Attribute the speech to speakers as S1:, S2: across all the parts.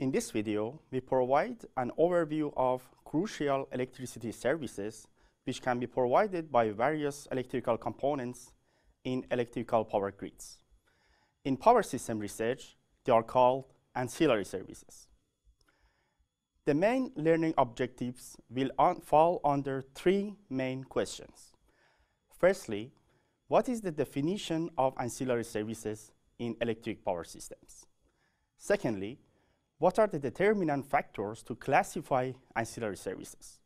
S1: In this video, we provide an overview of crucial electricity services which can be provided by various electrical components in electrical power grids. In power system research, they are called ancillary services. The main learning objectives will fall under three main questions. Firstly, what is the definition of ancillary services in electric power systems? Secondly, what are the determinant factors to classify ancillary services?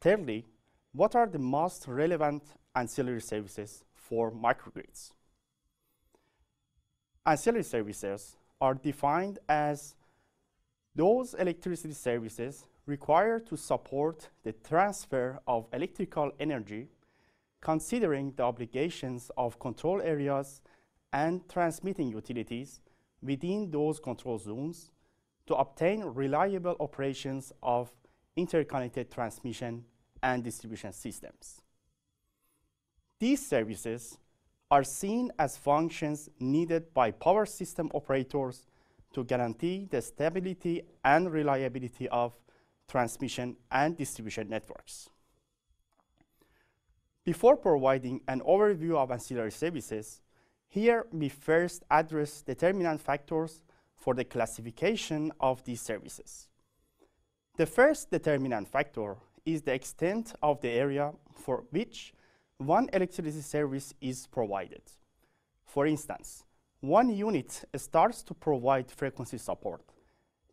S1: Thirdly, what are the most relevant ancillary services for microgrids? Ancillary services are defined as those electricity services required to support the transfer of electrical energy considering the obligations of control areas and transmitting utilities within those control zones to obtain reliable operations of interconnected transmission and distribution systems. These services are seen as functions needed by power system operators to guarantee the stability and reliability of transmission and distribution networks. Before providing an overview of ancillary services, here we first address determinant factors for the classification of these services. The first determinant factor is the extent of the area for which one electricity service is provided. For instance, one unit starts to provide frequency support.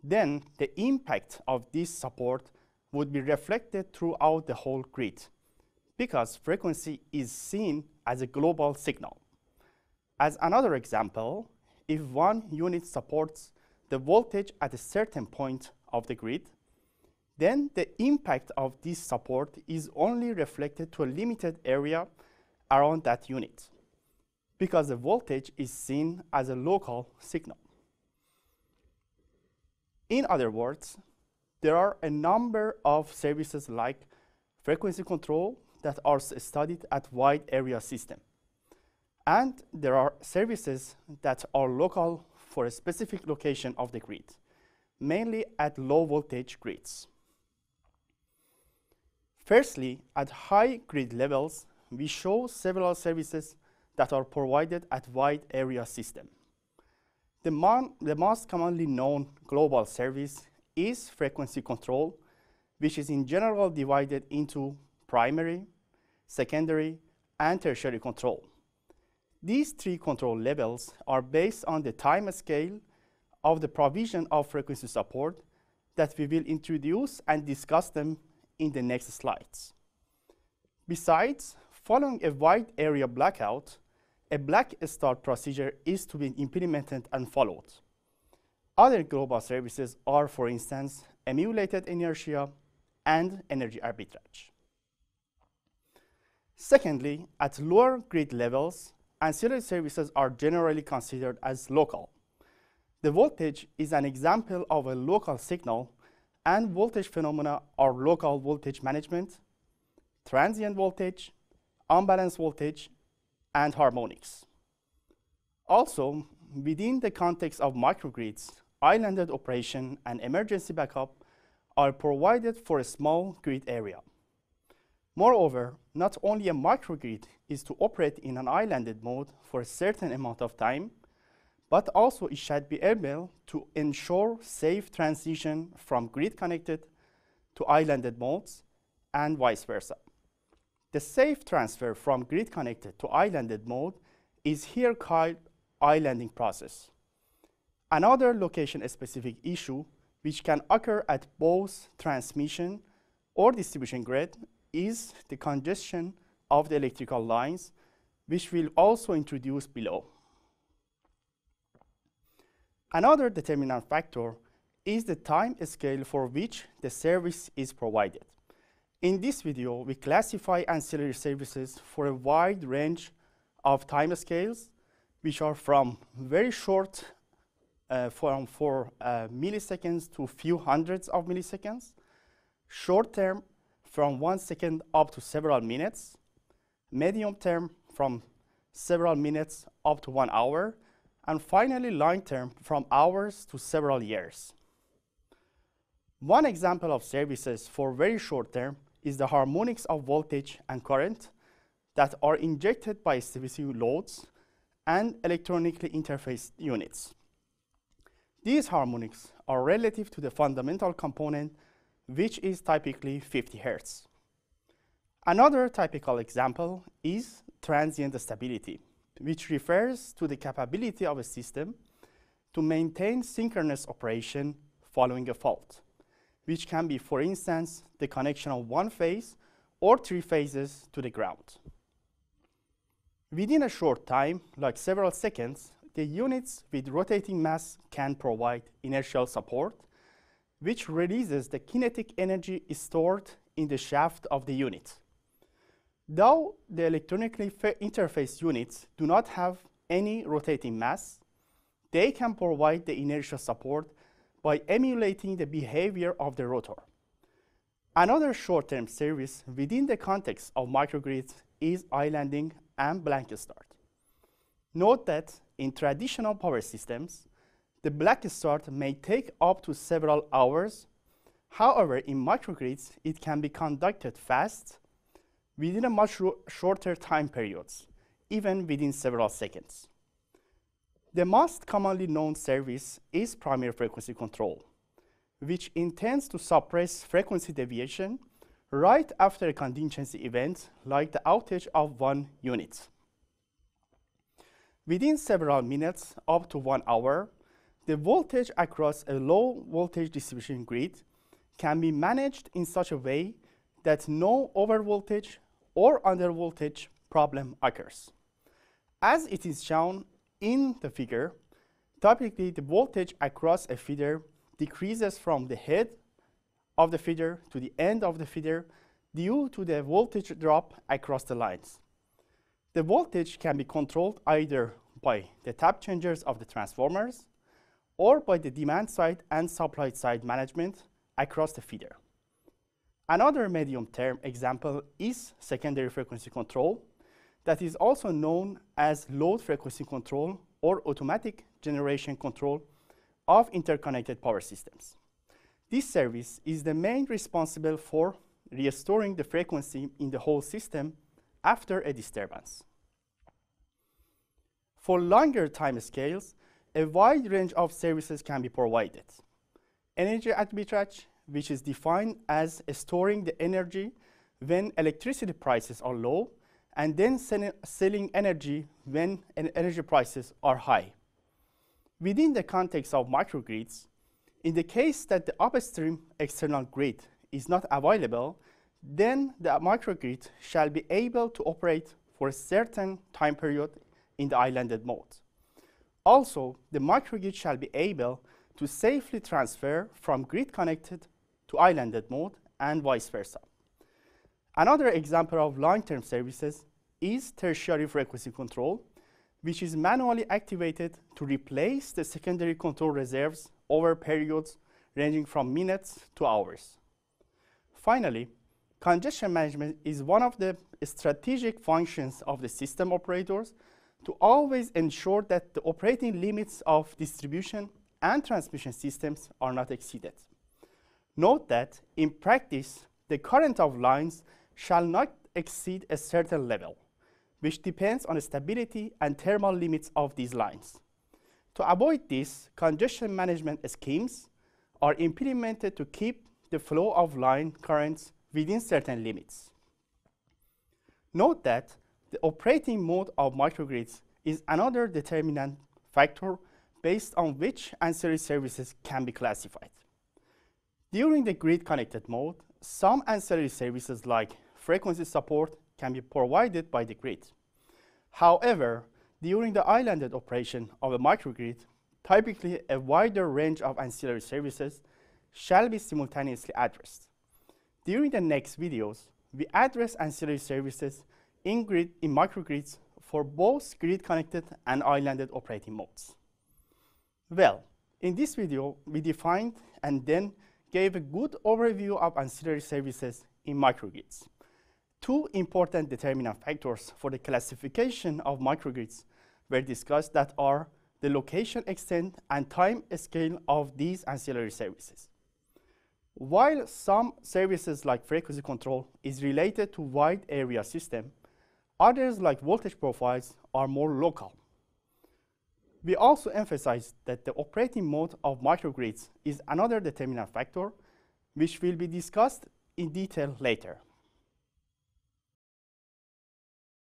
S1: Then the impact of this support would be reflected throughout the whole grid because frequency is seen as a global signal. As another example, if one unit supports the voltage at a certain point of the grid, then the impact of this support is only reflected to a limited area around that unit because the voltage is seen as a local signal. In other words, there are a number of services like frequency control that are studied at wide area system. And there are services that are local for a specific location of the grid, mainly at low voltage grids. Firstly, at high grid levels, we show several services that are provided at wide area system. The, the, most commonly known global service is frequency control, which is in general divided into primary, secondary, and tertiary control. These three control levels are based on the time scale of the provision of frequency support that we will introduce and discuss them in the next slides. Besides, following a wide area blackout, a black start procedure is to be implemented and followed. Other global services are, for instance, emulated inertia and energy arbitrage. Secondly, at lower grid levels, ancillary services are generally considered as local. The voltage is an example of a local signal, and voltage phenomena are local voltage management, transient voltage, unbalanced voltage, and harmonics. Also, within the context of microgrids, islanded operation and emergency backup are provided for a small grid area. Moreover, not only a microgrid is to operate in an islanded mode for a certain amount of time, but also it should be able to ensure safe transition from grid-connected to islanded modes and vice versa. The safe transfer from grid-connected to islanded mode is here called islanding process. Another location-specific issue which can occur at both transmission or distribution grid is the congestion of the electrical lines, which we'll also introduce below. Another determinant factor is the time scale for which the service is provided. In this video, we classify ancillary services for a wide range of time scales, which are from very short, uh, from for uh, milliseconds to few hundreds of milliseconds, short term from one second up to several minutes, medium term from several minutes up to one hour, and finally long term from hours to several years. One example of services for very short term is the harmonics of voltage and current that are injected by STVCU loads and electronically interfaced units. These harmonics are relative to the fundamental component, which is typically 50 Hertz. Another typical example is transient stability, which refers to the capability of a system to maintain synchronous operation following a fault, which can be, for instance, the connection of one phase or three phases to the ground. Within a short time, like several seconds, the units with rotating mass can provide inertial support, which releases the kinetic energy stored in the shaft of the unit. Though the electronically interface units do not have any rotating mass, they can provide the inertial support by emulating the behavior of the rotor. Another short-term service within the context of microgrids is islanding and black start. Note that in traditional power systems, the black start may take up to several hours. However, in microgrids, it can be conducted fast within a much shorter time periods, even within several seconds. The most commonly known service is primary frequency control, which intends to suppress frequency deviation right after a contingency event like the outage of one unit. Within several minutes, up to one hour, the voltage across a low voltage distribution grid can be managed in such a way that no overvoltage or undervoltage problem occurs. As it is shown in the figure, typically the voltage across a feeder decreases from the head of the feeder to the end of the feeder due to the voltage drop across the lines. The voltage can be controlled either by the tap changers of the transformers or by the demand side and supply side management across the feeder. Another medium-term example is secondary frequency control that is also known as load frequency control or automatic generation control of interconnected power systems. This service is the main responsible for restoring the frequency in the whole system after a disturbance. For longer time scales, a wide range of services can be provided. Energy arbitrage, which is defined as storing the energy when electricity prices are low, and then selling energy when energy prices are high. Within the context of microgrids, in the case that the upstream external grid is not available, then the microgrid shall be able to operate for a certain time period in the islanded mode. Also, the microgrid shall be able to safely transfer from grid connected to islanded mode and vice versa. Another example of long-term services is tertiary frequency control, which is manually activated to replace the secondary control reserves over periods ranging from minutes to hours. Finally, congestion management is one of the strategic functions of the system operators to always ensure that the operating limits of distribution and transmission systems are not exceeded. Note that in practice, the current of lines shall not exceed a certain level, which depends on the stability and thermal limits of these lines. To avoid this, congestion management schemes are implemented to keep the flow of line currents within certain limits. Note that the operating mode of microgrids is another determinant factor based on which ancillary services can be classified. During the grid-connected mode, some ancillary services like frequency support can be provided by the grid. However, during the islanded operation of a microgrid, typically a wider range of ancillary services shall be simultaneously addressed. During the next videos, we address ancillary services in, grid, in microgrids for both grid-connected and islanded operating modes. Well, in this video, we defined and then gave a good overview of ancillary services in microgrids. Two important determinant factors for the classification of microgrids were discussed that are the location extent and time scale of these ancillary services. While some services like frequency control is related to wide area system, others like voltage profiles are more local. We also emphasize that the operating mode of microgrids is another determinant factor, which will be discussed in detail later.